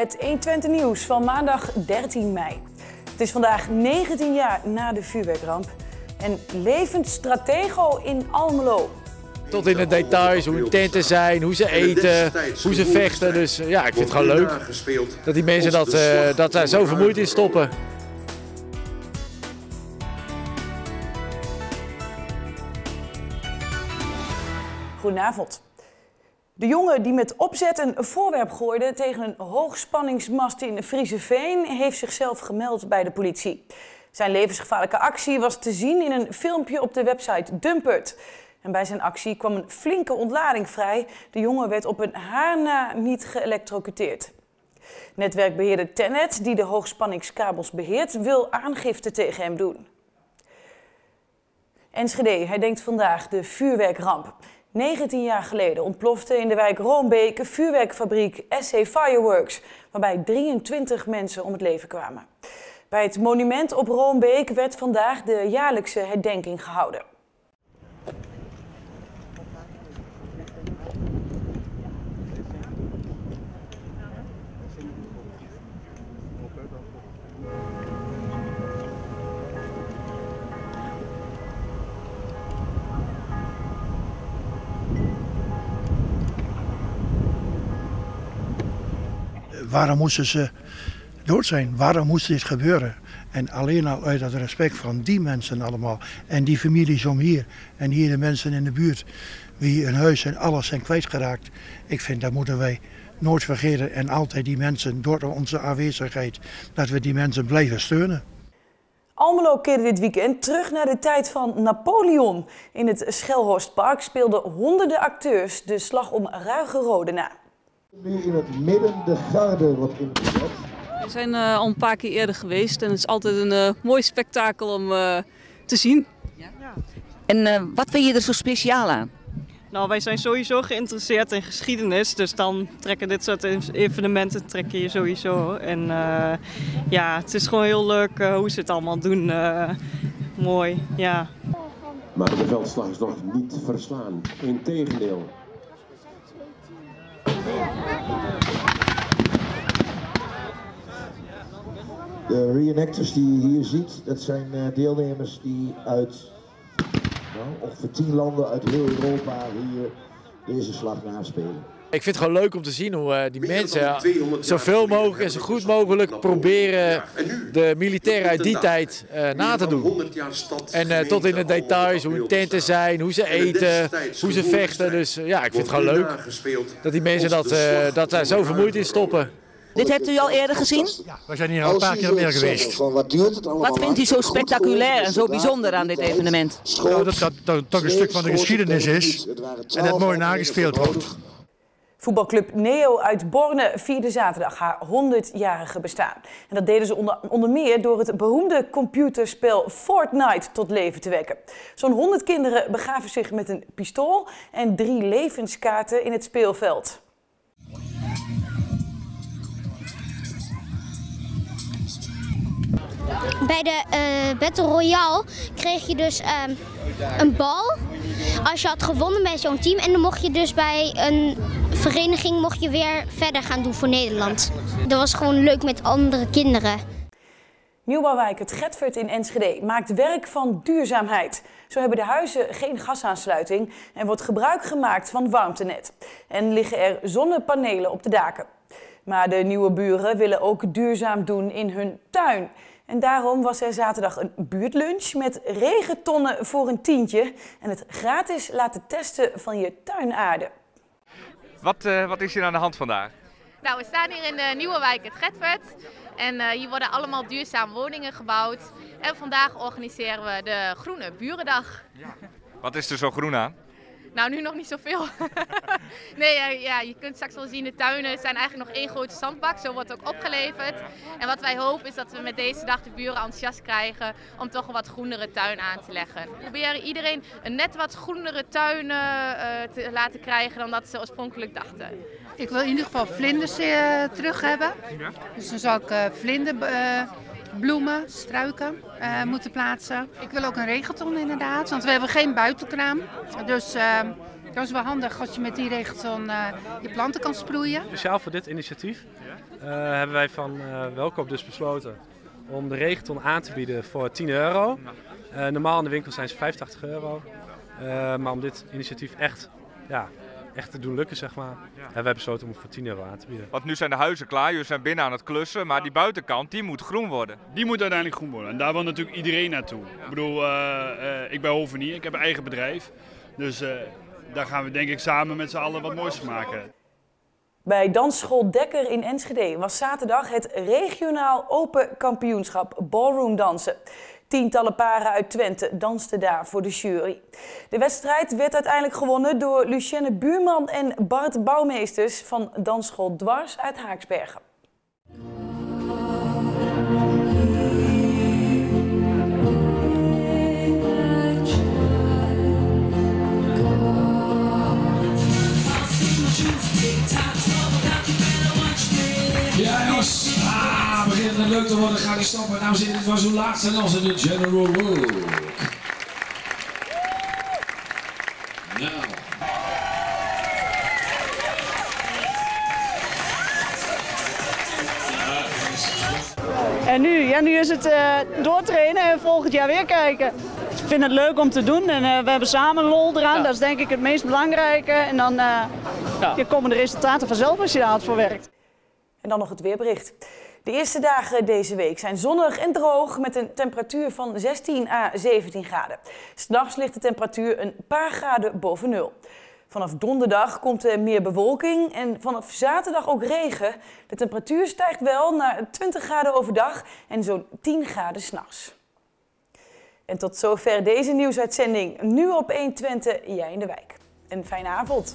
Het 120 nieuws van maandag 13 mei. Het is vandaag 19 jaar na de vuurwerkramp. En levend stratego in Almelo. Tot in de details, hoe hun tenten zijn, hoe ze eten, hoe ze vechten. Dus ja, ik vind het gewoon leuk dat die mensen dat, uh, dat daar zo vermoeid in stoppen. Goedenavond. De jongen die met opzet een voorwerp gooide tegen een hoogspanningsmast in Frieseveen heeft zichzelf gemeld bij de politie. Zijn levensgevaarlijke actie was te zien in een filmpje op de website Dumpert. En bij zijn actie kwam een flinke ontlading vrij. De jongen werd op een haar na niet geëlectrocuteerd. Netwerkbeheerder Tenet, die de hoogspanningskabels beheert, wil aangifte tegen hem doen. Enschede herdenkt vandaag de vuurwerkramp. 19 jaar geleden ontplofte in de wijk Roombeek een vuurwerkfabriek SC Fireworks, waarbij 23 mensen om het leven kwamen. Bij het monument op Roombeek werd vandaag de jaarlijkse herdenking gehouden. Waarom moesten ze dood zijn? Waarom moest dit gebeuren? En alleen al uit het respect van die mensen allemaal. En die families om hier. En hier de mensen in de buurt. Wie hun huis en alles zijn kwijtgeraakt. Ik vind dat moeten wij nooit vergeten. En altijd die mensen, door onze aanwezigheid, dat we die mensen blijven steunen. Almelo keerde dit weekend terug naar de tijd van Napoleon. In het Schelhorstpark speelden honderden acteurs de slag om Ruigerode na. Nu in het midden de garde wordt ingezet. We zijn uh, al een paar keer eerder geweest en het is altijd een uh, mooi spektakel om uh, te zien. Ja. En wat vind je er zo speciaal aan? Nou, wij zijn sowieso geïnteresseerd in geschiedenis, dus dan trekken dit soort evenementen trekken je sowieso. En ja, het is gewoon heel leuk hoe ze het allemaal doen. mooi, ja. Maar de veldslag is nog niet verslaan. Integendeel. De reenactors die je hier ziet, dat zijn uh, deelnemers die uit nou, ongeveer tien landen uit heel Europa hier deze slag naspelen. Ik vind het gewoon leuk om te zien hoe uh, die mensen zoveel mogelijk en zo goed mogelijk proberen de militairen uit die tijd uh, na te doen. En tot in de details, hoe hun tenten zijn, hoe ze eten, hoe ze vechten. Dus ja, ik vind het gewoon leuk dat die mensen dat, dat daar zo vermoeid in stoppen. Dit hebt u al eerder gezien? Ja, we zijn hier al een paar keer meer geweest. Wat, duurt het wat vindt u zo spectaculair en zo bijzonder aan dit evenement? Nou, dat dat, dat toch een stuk van de geschiedenis is en dat mooi nagespeeld wordt. Voetbalclub Neo uit Borne vierde zaterdag haar 100-jarige bestaan. En dat deden ze onder, onder, meer door het beroemde computerspel Fortnite tot leven te wekken. Zo'n 100 kinderen begaven zich met een pistool en drie levenskaarten in het speelveld. Bij de uh, Battle Royale kreeg je dus uh, een bal als je had gewonnen bij zo'n team. En dan mocht je dus bij een vereniging mocht je weer verder gaan doen voor Nederland. Dat was gewoon leuk met andere kinderen. Nieuwbouwwijk het Getfurt in Enschede maakt werk van duurzaamheid. Zo hebben de huizen geen gasaansluiting en wordt gebruik gemaakt van warmtenet. En liggen er zonnepanelen op de daken. Maar de nieuwe buren willen ook duurzaam doen in hun tuin. En daarom was er zaterdag een buurtlunch met regentonnen voor een tientje. En het gratis laten testen van je tuinaarde. Wat, uh, wat is hier aan de hand vandaag? Nou, we staan hier in de nieuwe wijk het Getvet. En uh, hier worden allemaal duurzame woningen gebouwd. En vandaag organiseren we de Groene Burendag. Ja. Wat is er zo groen aan? Nou, nu nog niet zoveel. nee, ja, je kunt straks wel zien, de tuinen zijn eigenlijk nog één grote zandbak. Zo wordt het ook opgeleverd. En wat wij hopen is dat we met deze dag de buren enthousiast krijgen om toch een wat groenere tuin aan te leggen. We proberen iedereen een net wat groenere tuin uh, te laten krijgen dan dat ze oorspronkelijk dachten. Ik wil in ieder geval vlinders uh, terug hebben. Dus dan zal ik uh, vlinder bloemen, struiken uh, moeten plaatsen. Ik wil ook een regenton inderdaad, want we hebben geen buitenkraam. Dus uh, Dat is wel handig als je met die regenton uh, je planten kan sproeien. Speciaal voor dit initiatief hebben wij van Welkoop dus besloten om de regenton aan te bieden voor 10 euro. normaal in de winkel zijn ze 85 euro. maar om dit initiatief echt ja, echt te doen lukken, zeg maar. Ja. En we hebben besloten om het voor 10 euro aan te bieden. Want nu zijn de huizen klaar, jullie zijn binnen aan het klussen, maar die buitenkant, die moet groen worden. Die moet uiteindelijk groen worden. En daar wil natuurlijk iedereen naartoe. Ik bedoel, uh, uh, ik ben hovenier, ik heb een eigen bedrijf. Dus uh, daar gaan we denk ik samen met z'n allen wat moois van maken. Bij Dansschool Dekker in Enschede was zaterdag het regionaal open kampioenschap ballroom dansen. Tientallen paren uit Twente dansten daar voor de jury. De wedstrijd werd uiteindelijk gewonnen door Lucienne Buurman en Bart Bouwmeesters van Dansschool Dwars uit Haaksbergen. Leuk te worden, ga die stappen. Nou zit het was uw laatste dans in de General Look. Nou. En nu? Ja, nu is het uh, doortrainen en volgend jaar weer kijken. Ik vind het leuk om te doen en uh, we hebben samen lol eraan. Ja. Dat is denk ik het meest belangrijke. En dan uh, ja. komen de resultaten vanzelf als je daar hard voor werkt. En dan nog het weerbericht. De eerste dagen deze week zijn zonnig en droog met een temperatuur van 16 à 17 graden. S'nachts ligt de temperatuur een paar graden boven nul. Vanaf donderdag komt er meer bewolking en vanaf zaterdag ook regen. De temperatuur stijgt wel naar 20 graden overdag en zo'n 10 graden s'nachts. En tot zover deze nieuwsuitzending. Nu op 120, jij in de wijk. Een fijne avond.